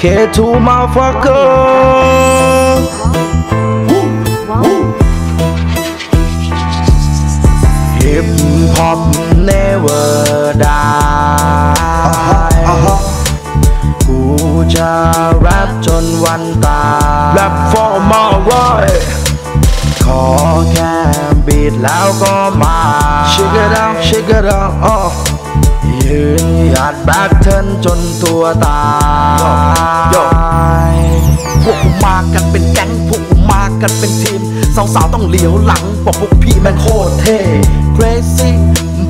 K2 motherfucker Hip hop never die กูจะแรปจนวันตาย Rap for my right ขอแค่บีดแล้วก็มา Shake it out shake it out อ้ ยืนหยัดแบกเทินจนตัวตายพวกกูมากันเป็นแก๊งพวกกูมากันเป็นทีม สาวๆต้องเหลียวหลังเพราะพวกพี่แม่งโคตรเท่ crazy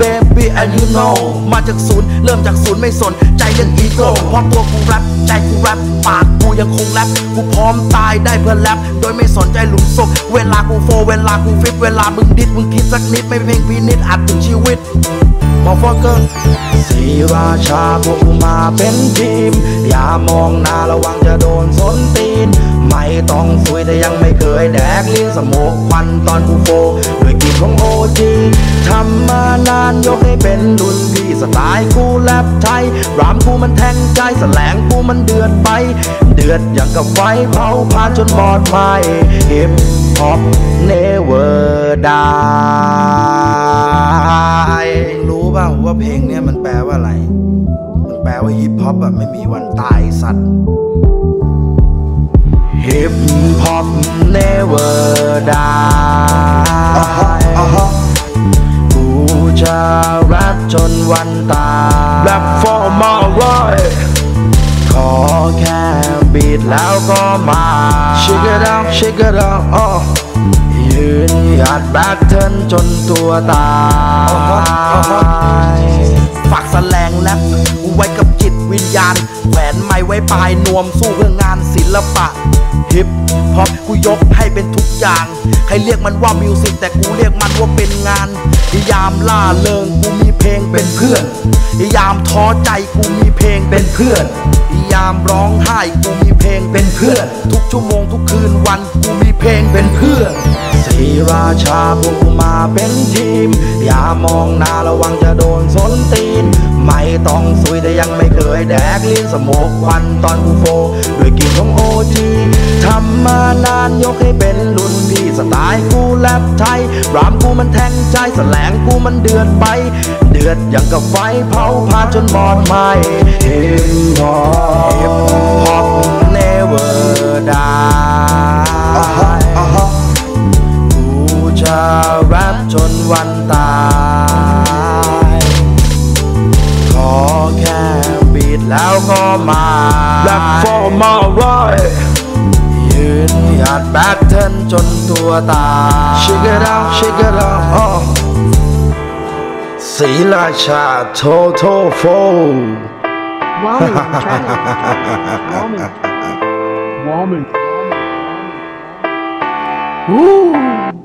baby and you know มาจากศูนย์เริ่มจากศูนย์ไม่สน ใจยังอีโก้เพราะตัวกูแร็ปใจกูแร็ปปากกูยังคงแร็ปกูพร้อมตายได้เพื่อแร็ปโดยไม่สนใจหลุมศพเวลากู flow เวลากูฟิตเวลามึง diss มึงคิดสักนิดไม่เพ่งพินิจอัดถึงชีวิต motherfucker สีราชาพวกมาเป็นทีม อย่ามองหน้าระวังจะโดนสนตีน ไม่ต้องซุยแต่ยังไม่เคยแดกลิ้นสโมกควันตอนกูโฟด้วยกลิ่นของโอจีทำมานานยกให้เป็นรุ่นพี่สไตล์กูแลบไทย รามกูมันแทงใจแสลงกูมันเดือดไป เดือดอย่างกับไฟเผาพานจนบอดไหมฮิปฮอป never die รู้ ปล่าว่าเพลงเนี้ยมันแปลว่าอะไร มันแปลว่าฮิปฮอปอะไม่มีวันตายสัตว์ฮิปฮอป never die กูจะแรปจนวันตาย Rap for my right ขอแค่beat แล้วก็มา Shake it out shake it out อ้อยื นหยัดแบกเทินจนตัวตายฝากแสลงแร็ปไว้กับจิตวิญญาณแขวนไมค์ไว้ปลายนวมสู้เพื่องานศิลปะฮิปฮอปกูยกให้เป็นทุกอย่าง ใครเรียกมันว่า music แต่กูเรียกมันว่าเป็นงานยามร่าเริงกูมีเพลงเป็นเพื่อนยามท้อใจกูมีเพลงเป็นเพื่อนยามร้องไห้กูมีเพลงเป็นเพื่อน ทุกชั่วโมงทุกคืนวันกูมีเพลงเป็นเพื่อน สีราชาพวกกูมาเป็นทีม อย่ามองหน้าระวังจะโดนสนตีน ไม่ต้องซุยแต่ยังไม่เคยแดกลิ้นสมกควันตอนกูโฟด้วยกินของโอจีทำมานานยกให้เป็นรุ่นพี่สไตล์กูแลบไทย รามกูมันแทงใจแสลงกูมันเดือดไป เดือดอย่างกับไฟเผาพาจนหมอดไหมเฮิปฮอปฮิปฮอป never die ยืนหยัดแบกเทินจนตัวตาย Shake it out shake it out อ้อสีราชา total fool Warming on track. Warming. Warming. Woo